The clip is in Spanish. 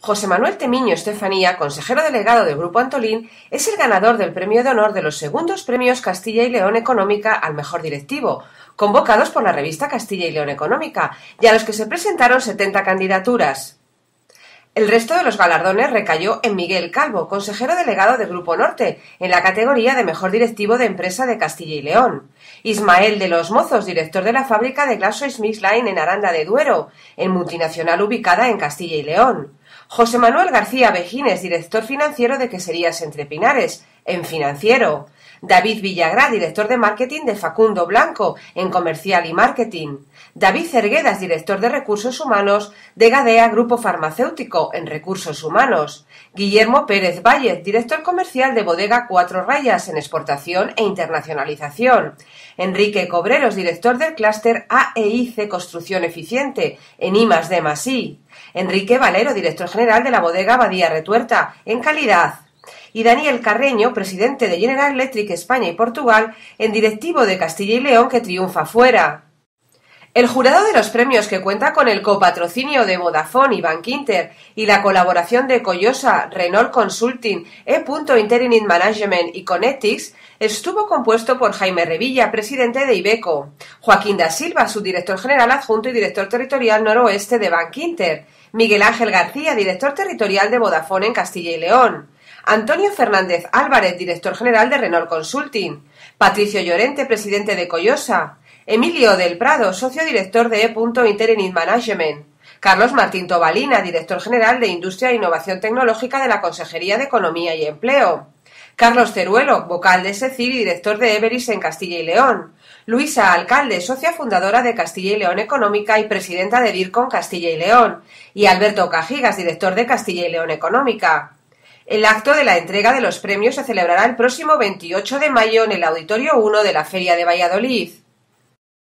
José Manuel Temiño Estefanía, consejero delegado del Grupo Antolín, es el ganador del premio de honor de los segundos premios Castilla y León Económica al mejor directivo, convocados por la revista Castilla y León Económica, y a los que se presentaron 70 candidaturas. El resto de los galardones recayó en Miguel Calvo, consejero delegado del Grupo Norte, en la categoría de Mejor Directivo de Empresa de Castilla y León. Ismael de los Mozos, director de la fábrica de Smith Line en Aranda de Duero, en multinacional ubicada en Castilla y León. José Manuel García Bejines, director financiero de Queserías Entre Pinares, en Financiero. David Villagrá, director de marketing de Facundo Blanco, en Comercial y Marketing. David Cerguedas, director de Recursos Humanos de Gadea Grupo Farmacéutico, en Recursos Humanos. Guillermo Pérez Valle, director comercial de Bodega Cuatro Rayas, en Exportación e Internacionalización. Enrique Cobreros, director del clúster AEIC Construcción Eficiente, en IMAS de Masí. Enrique Valero, director general de la Bodega Badía Retuerta, en Calidad y Daniel Carreño, presidente de General Electric España y Portugal, en directivo de Castilla y León que triunfa fuera. El jurado de los premios, que cuenta con el copatrocinio de Vodafone y Bankinter y la colaboración de Coyosa, Renault Consulting, E. Interim Management y Connectix, estuvo compuesto por Jaime Revilla, presidente de Ibeco, Joaquín da Silva, su director general adjunto y director territorial noroeste de Bankinter, Miguel Ángel García, director territorial de Vodafone en Castilla y León, Antonio Fernández Álvarez, director general de Renault Consulting, Patricio Llorente, presidente de Coyosa, Emilio del Prado, socio director de E. Management, Carlos Martín Tobalina, director general de Industria e Innovación Tecnológica de la Consejería de Economía y Empleo, Carlos Ceruelo, vocal de SECIR y director de Everis en Castilla y León, Luisa Alcalde, socia fundadora de Castilla y León Económica y presidenta de DIRCON Castilla y León, y Alberto Cajigas, director de Castilla y León Económica. El acto de la entrega de los premios se celebrará el próximo 28 de mayo en el Auditorio 1 de la Feria de Valladolid.